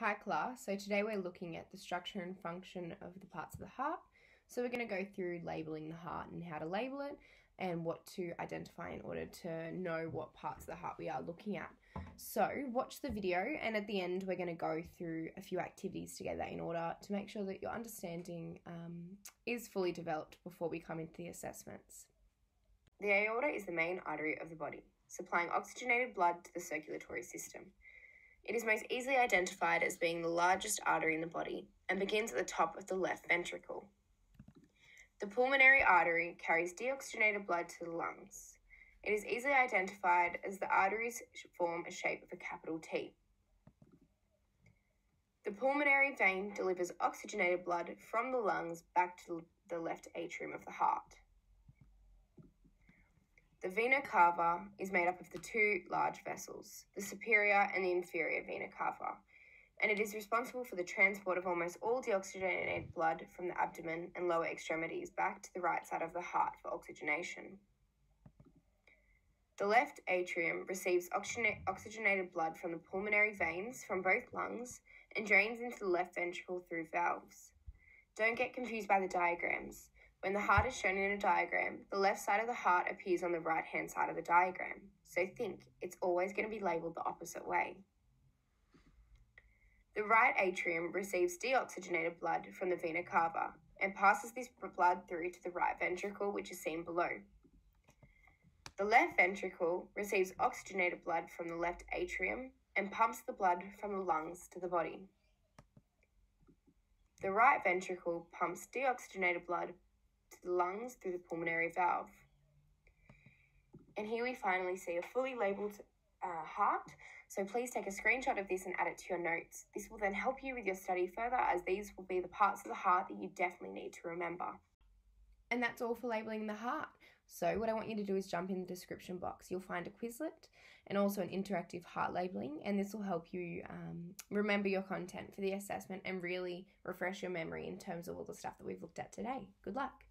Hi class, so today we're looking at the structure and function of the parts of the heart. So we're going to go through labeling the heart and how to label it and what to identify in order to know what parts of the heart we are looking at. So watch the video and at the end we're going to go through a few activities together in order to make sure that your understanding um, is fully developed before we come into the assessments. The aorta is the main artery of the body, supplying oxygenated blood to the circulatory system. It is most easily identified as being the largest artery in the body and begins at the top of the left ventricle. The pulmonary artery carries deoxygenated blood to the lungs. It is easily identified as the arteries form a shape of a capital T. The pulmonary vein delivers oxygenated blood from the lungs back to the left atrium of the heart. The vena cava is made up of the two large vessels, the superior and the inferior vena cava, and it is responsible for the transport of almost all deoxygenated blood from the abdomen and lower extremities back to the right side of the heart for oxygenation. The left atrium receives oxygenated blood from the pulmonary veins from both lungs and drains into the left ventricle through valves. Don't get confused by the diagrams. When the heart is shown in a diagram, the left side of the heart appears on the right hand side of the diagram. So think, it's always going to be labelled the opposite way. The right atrium receives deoxygenated blood from the vena cava and passes this blood through to the right ventricle, which is seen below. The left ventricle receives oxygenated blood from the left atrium and pumps the blood from the lungs to the body. The right ventricle pumps deoxygenated blood the lungs through the pulmonary valve. And here we finally see a fully labelled uh, heart. So please take a screenshot of this and add it to your notes. This will then help you with your study further as these will be the parts of the heart that you definitely need to remember. And that's all for labelling the heart. So what I want you to do is jump in the description box. You'll find a Quizlet and also an interactive heart labelling and this will help you um, remember your content for the assessment and really refresh your memory in terms of all the stuff that we've looked at today. Good luck.